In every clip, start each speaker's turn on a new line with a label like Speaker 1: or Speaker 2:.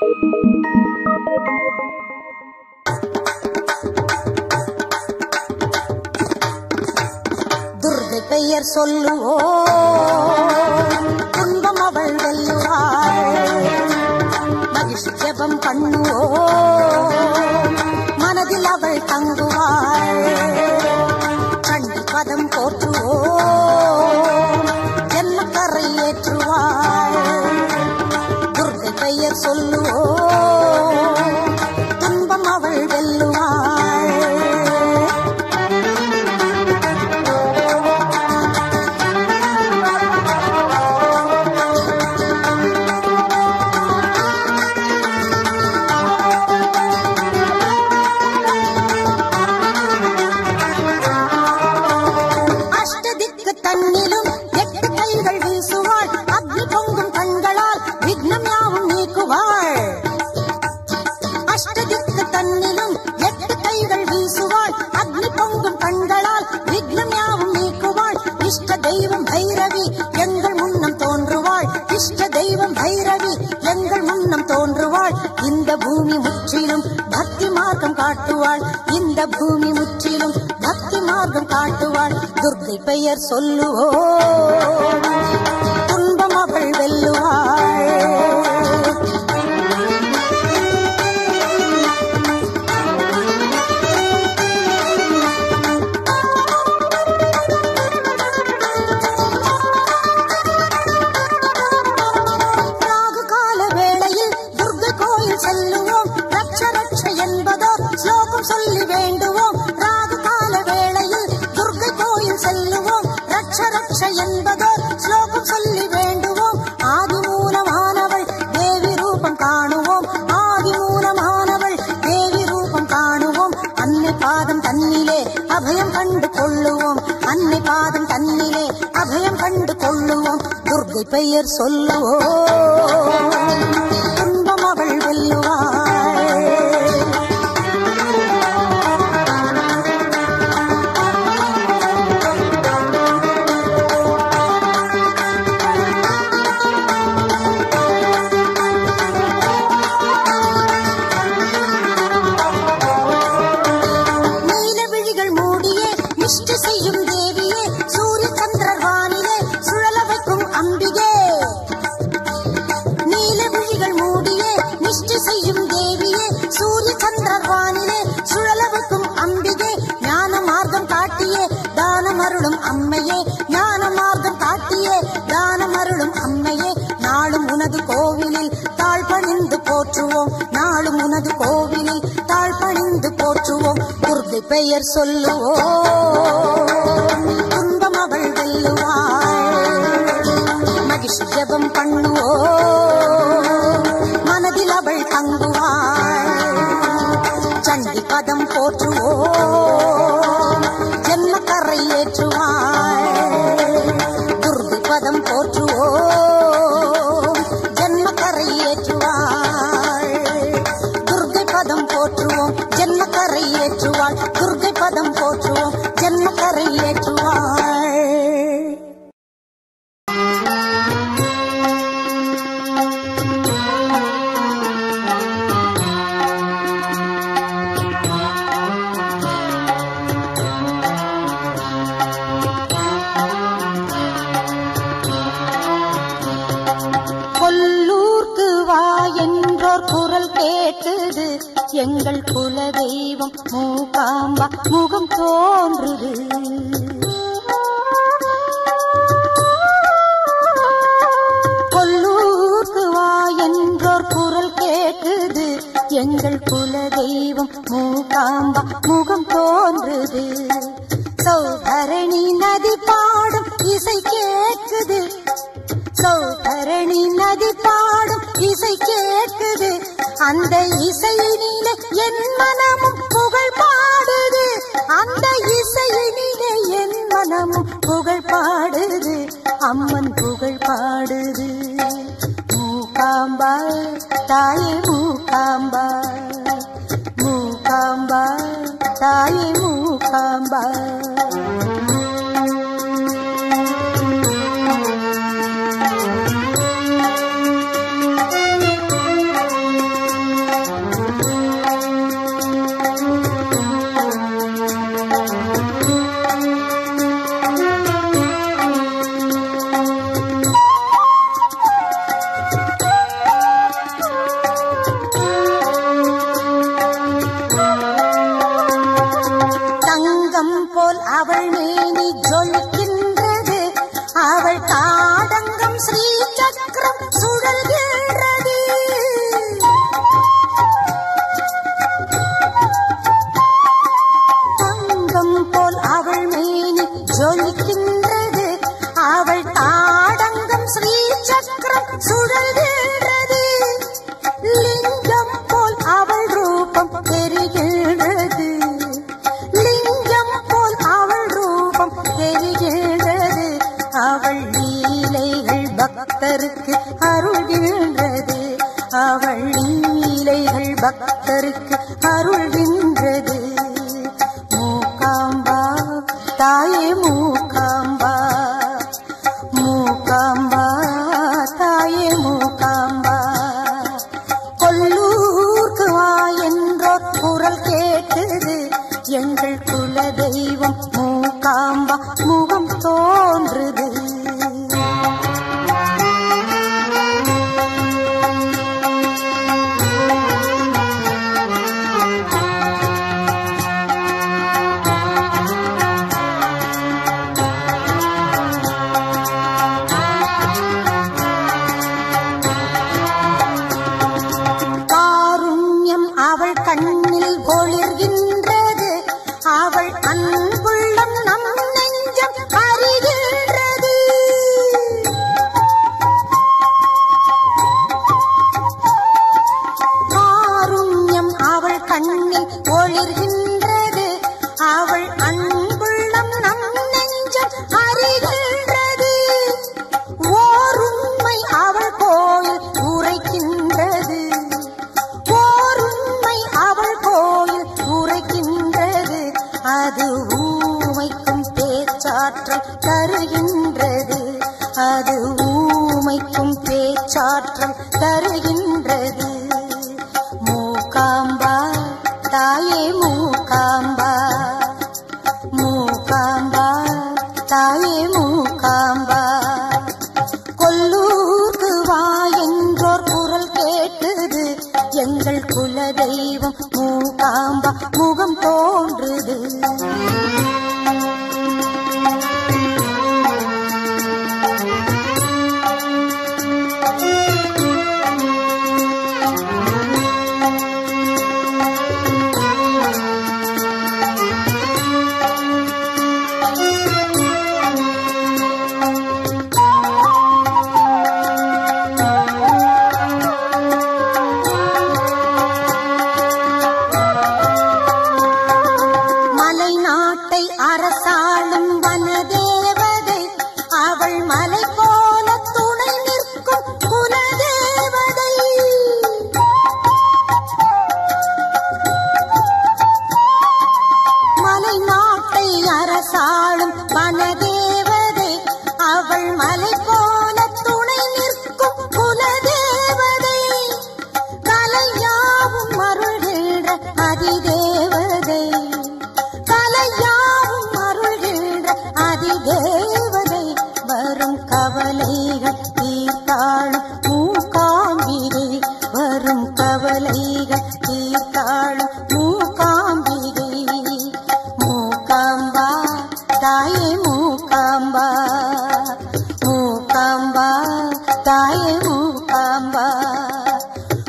Speaker 1: துர்கை பெயர் சொல்லுவோ துன்பம் அவள் வெல்லுவாள். மகிழ்ச்சி ஜபம் பண்ணுவோ மனதில் அவள் தங்குவாள். கண்டி பதம் போற்றுவோ ஜென்மக்கரை ஏற்றுவாள். மார்க்கம் காட்டுவாள். இந்த பூமி முற்றிலும் பக்தி மார்க்கம் காட்டுவாள். துர்க்கை பெயர் சொல்லுவோம். பெயர் சொல்லுவோ? துன்பம் அவள் வெல்லுவாள். போற்றுவோம். நாளும் உனது கோவிலை தாழ் பணிந்து போற்றுவோம். துர்கை பெயர் சொல்லுவோம். துன்பம் அவள் வெல்லுவாள். மகிழ்ச்சி ஜபம் பண்ணுவோம். மனதில் அவள் தங்குவாள். சண்டி பதம் போற்றுவோம். ஜென்மக்கரை ஏற்றுவாள். துர்கை பதம் போற்றுவோம். எங்கள் குல தெய்வம் மூகாம்பா முகம் தோன்றுது. கொல்லூருக்கு வா என்றோர் குரல் கேட்குது எங்கள் குல தெய்வம் மூகாம்பா முகம் தோன்றுது. சௌதரணி நதி பாடும் இசை கேட்குது. சௌதரணி நதி பாடும் இசை கேட்குது. அந்த இசையினிலே என் மனமும் புகழ் பாடுது. அந்த இசையினிலே என் மனமும் புகழ் பாடுது. அம்மன் புகழ் பாடுது. மூக்காம்பாள் தாயே மூக்காம்பாள். மூக்காம்பாள் தாயே மூக்காம்பாள். முள்ளிலைகள் பக்தருக்கு அருள்கின்றது மூக்காம்பா தாய் దైవం మూకాంబ கவலைகள் தீர்த்தாள் மூக்காம்பிகை மூக்காம்பா தாயே மூக்காம்பா மூக்காம்பா தாயே மூக்காம்பா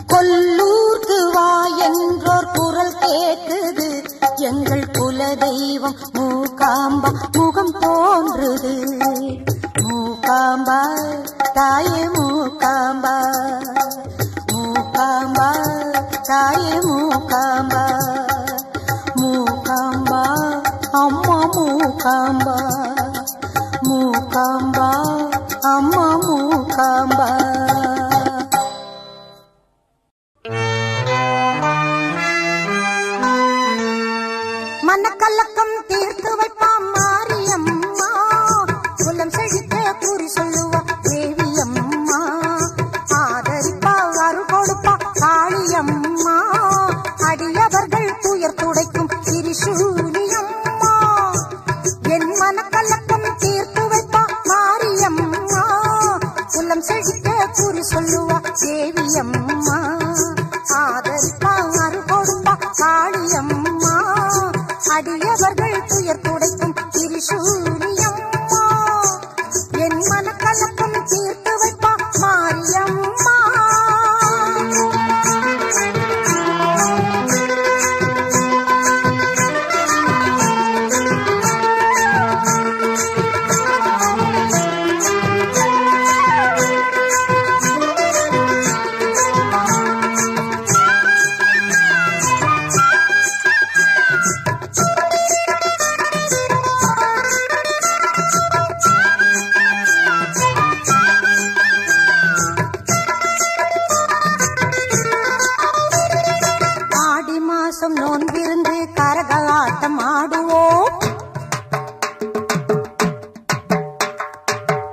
Speaker 1: கொல்லூர்க்கு வா என்றோர் குரல் மூக்காம்பா தாயே Mookamba mukamba mukamba amma mukamba.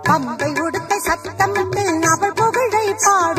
Speaker 1: பம்பை உடுத்தை சத்தமிட்டு அவள் புகழை பாடுவோம்